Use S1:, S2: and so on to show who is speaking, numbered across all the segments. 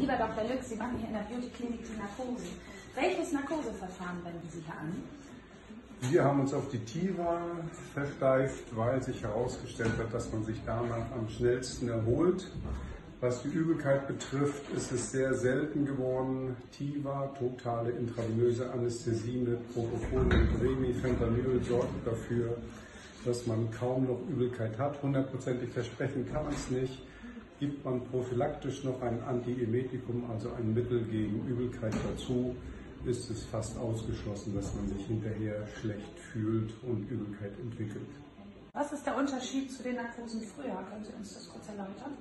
S1: Lieber Dr. Lück, Sie machen hier in der Beauty-Klinik die Narkose. Welches Narkoseverfahren wenden Sie hier an?
S2: Wir haben uns auf die TIVA versteift, weil sich herausgestellt hat, dass man sich danach am schnellsten erholt. Was die Übelkeit betrifft, ist es sehr selten geworden. TIVA, totale intravenöse Anästhesie mit Propofol und Remifentanyl, sorgt dafür, dass man kaum noch Übelkeit hat. Hundertprozentig versprechen kann man es nicht. Gibt man prophylaktisch noch ein Antiemetikum, also ein Mittel gegen Übelkeit dazu, ist es fast ausgeschlossen, dass man sich hinterher schlecht fühlt und Übelkeit entwickelt.
S1: Was ist der Unterschied zu den Narkosen früher? Können Sie uns das kurz erläutern?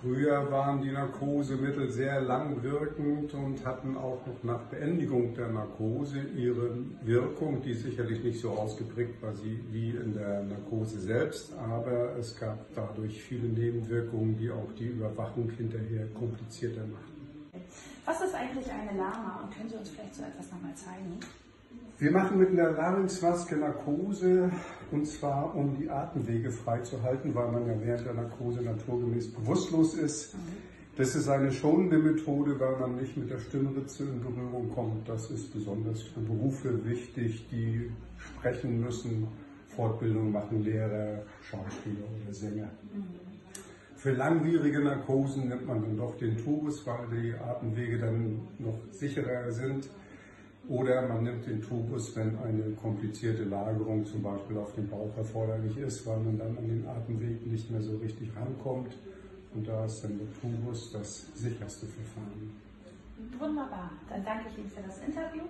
S2: Früher waren die Narkosemittel sehr lang wirkend und hatten auch noch nach Beendigung der Narkose ihre Wirkung, die sicherlich nicht so ausgeprägt war wie in der Narkose selbst, aber es gab dadurch viele Nebenwirkungen, die auch die Überwachung hinterher komplizierter machten.
S1: Was ist eigentlich eine Lama und können Sie uns vielleicht so etwas nochmal zeigen?
S2: Wir machen mit einer Larynxmaske Narkose und zwar um die Atemwege freizuhalten, weil man ja während der Narkose naturgemäß bewusstlos ist. Das ist eine schonende Methode, weil man nicht mit der Stimmritze in Berührung kommt. Das ist besonders für Berufe wichtig, die sprechen müssen, Fortbildung machen, Lehrer, Schauspieler oder Sänger. Für langwierige Narkosen nimmt man dann doch den Tubus, weil die Atemwege dann noch sicherer sind. Oder man nimmt den Tubus, wenn eine komplizierte Lagerung zum Beispiel auf dem Bauch erforderlich ist, weil man dann an den Atemweg nicht mehr so richtig rankommt. Und da ist dann der Tubus das sicherste Verfahren.
S1: Wunderbar. Dann danke ich Ihnen für das Interview.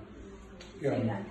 S2: Ja.
S1: Vielen Dank.